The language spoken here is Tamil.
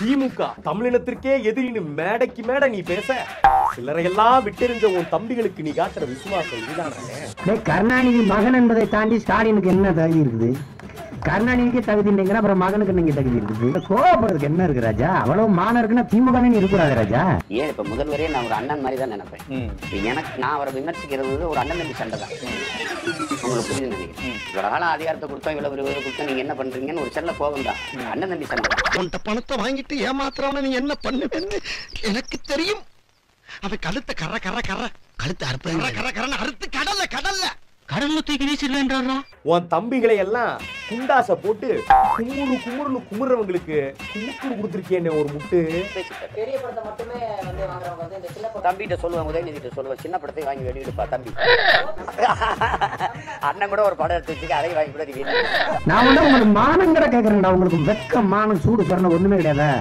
திமுக தமிழினத்திற்கே எதிரின்னு மேடைக்கு மேடை நீ பேச. சிலரையெல்லாம் விட்டெறிஞ்ச உன் தம்பிகளுக்கு நீ காட்டுற விசுவாசம் இதுதானே? கருணாநிதி மகன் என்பதை தாண்டி ஸ்டாலினுக்கு என்ன தகுதி இருக்குது? கருணாநிதிக்கு தகுதி இல்லைங்கிற அப்புறம் மகனுக்கு நீங்க தகுதி இருக்குது கோவப்படுறதுக்கு என்ன இருக்கு ராஜா? அவ்வளவு மானம் இருக்குன்னா திமுக நீ இருக்கக்கூடாது ராஜா. ஏன் இப்ப முதல்வரே நான் ஒரு அண்ணன் மாதிரி தான் நினைப்பேன். எனக்கு நான் அவரை விமர்சிக்கிறது ஒரு அண்ணன் தம்பி சண்டை தான். உங்களுக்கு புரியுது நினைக்கிறேன். இவ்வளவு காலம் அதிகாரத்தை கொடுத்தோம் இவ்வளவு விருது கொடுத்தோம் நீங்க என்ன பண்றீங்கன்னு ஒரு செல்ல கோபம் தான். அண்ணன் தம்பி சண்டை. உன்கிட்ட பணத்தை வாங்கிட்டு ஏமாத்துறவன நீ என்ன பண்ணுவேன்னு எனக்கு தெரியும். அவன் கழுத்தை கர கர கர கழுத்தை அறுப்பு கர கர கரன்னு அறுத்து கடல்ல கடல்ல. கடல்ல தூக்கி உன் தம்பிகளை எல்லாம் குண்டாச போட்டு குமுறு குமுறுன்னு குமுறவங்களுக்கு குமுக்குறு கொடுத்துருக்கேன் ஒரு முட்டு. பெரிய படத்தை மட்டுமே வந்து வாங்குறவங்க வந்து இந்த சின்ன தம்பிகிட்ட சொல்லுவேன் உதயநிதிட்ட சொல்லுவேன் சின்ன படத்தை வாங்கி வெளியிடுப்பா தம்பி. அண்ணன் கூட ஒரு படம் எடுத்து வச்சுக்க அதை வாங்கி கூட. நான் வந்து உங்களுக்கு மானங்கிற கேக்குறேன்டா. உங்களுக்கு வெக்க மானம் சூடு சொன்ன ஒண்ணுமே கிடையாது.